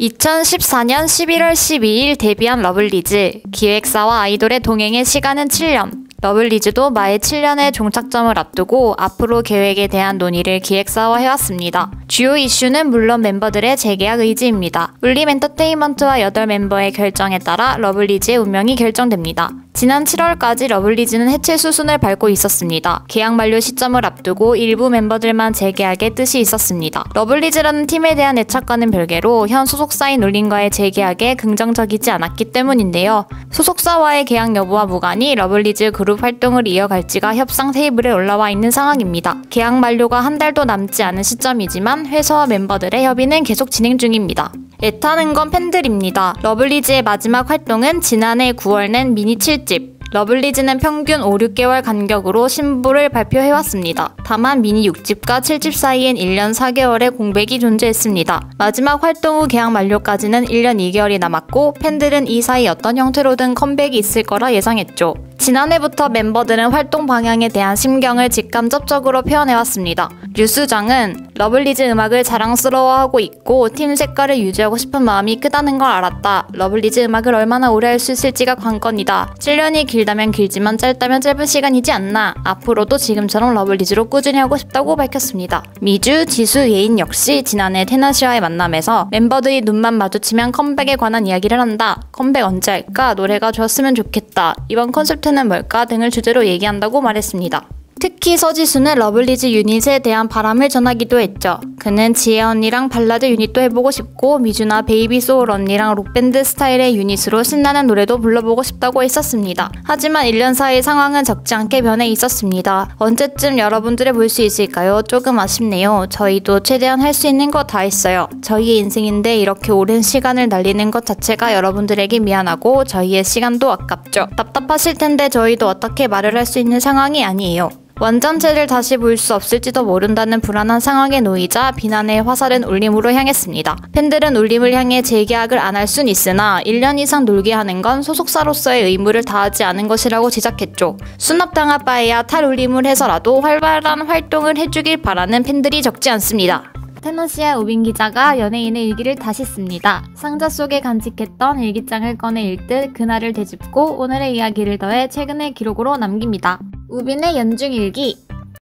2014년 11월 12일 데뷔한 러블리즈. 기획사와 아이돌의 동행의 시간은 7년. 러블리즈도 마의 7년의 종착점을 앞두고 앞으로 계획에 대한 논의를 기획사와 해왔습니다. 주요 이슈는 물론 멤버들의 재계약 의지입니다. 울림 엔터테인먼트와 8멤버의 결정에 따라 러블리즈의 운명이 결정됩니다. 지난 7월까지 러블리즈는 해체 수순을 밟고 있었습니다. 계약 만료 시점을 앞두고 일부 멤버들만 재계약의 뜻이 있었습니다. 러블리즈라는 팀에 대한 애착과는 별개로 현 소속사인 울림과의 재계약에 긍정적이지 않았기 때문인데요. 소속사와의 계약 여부와 무관히 러블리즈 그룹 활동을 이어갈지가 협상 테이블에 올라와 있는 상황입니다. 계약 만료가 한 달도 남지 않은 시점이지만 회사와 멤버들의 협의는 계속 진행 중입니다. 애타는 건 팬들입니다. 러블리즈의 마지막 활동은 지난해 9월 낸 미니 7집 러블리즈는 평균 5, 6개월 간격으로 신보를 발표해왔습니다. 다만 미니 6집과 7집 사이엔 1년 4개월의 공백이 존재했습니다. 마지막 활동 후 계약 만료까지는 1년 2개월이 남았고 팬들은 이 사이 어떤 형태로든 컴백이 있을 거라 예상했죠. 지난해부터 멤버들은 활동 방향에 대한 심경을 직간접적으로 표현해왔습니다. 류수정은 러블리즈 음악을 자랑스러워하고 있고 팀 색깔을 유지하고 싶은 마음이 크다는 걸 알았다. 러블리즈 음악을 얼마나 오래 할 수 있을지가 관건이다. 7년이 길다면 길지만 짧다면 짧은 시간이지 않나. 앞으로도 지금처럼 러블리즈로 꾸준히 하고 싶다고 밝혔습니다. 미주, 지수, 예인 역시 지난해 텐아시아와의 만남에서 멤버들이 눈만 마주치면 컴백에 관한 이야기를 한다. 컴백 언제 할까? 노래가 좋았으면 좋겠다. 이번 콘셉트는 뭘까? 등을 주제로 얘기한다고 말했습니다. 특히 서지수는 러블리즈 유닛에 대한 바람을 전하기도 했죠. 그는 지애 언니랑 발라드 유닛도 해보고 싶고 미주나 베이비 소울 언니랑 록밴드 스타일의 유닛으로 신나는 노래도 불러보고 싶다고 했었습니다. 하지만 1년 사이 상황은 적지 않게 변해 있었습니다. 언제쯤 여러분들이 볼수 있을까요? 조금 아쉽네요. 저희도 최대한 할 수 있는 거 다 했어요. 저희의 인생인데 이렇게 오랜 시간을 날리는 것 자체가 여러분들에게 미안하고 저희의 시간도 아깝죠. 답답하실 텐데 저희도 어떻게 말을 할 수 있는 상황이 아니에요. 완전체를 다시 볼 수 없을지도 모른다는 불안한 상황에 놓이자 비난의 화살은 울림으로 향했습니다. 팬들은 울림을 향해 재계약을 안 할 순 있으나 1년 이상 놀게 하는 건 소속사로서의 의무를 다하지 않은 것이라고 지적했죠. 수납당할 바에야 탈울림을 해서라도 활발한 활동을 해주길 바라는 팬들이 적지 않습니다. 테너시아 우빈 기자가 연예인의 일기를 다시 씁니다. 상자 속에 간직했던 일기장을 꺼내 읽듯 그날을 되짚고 오늘의 이야기를 더해 최근의 기록으로 남깁니다. 우빈의 연중 일기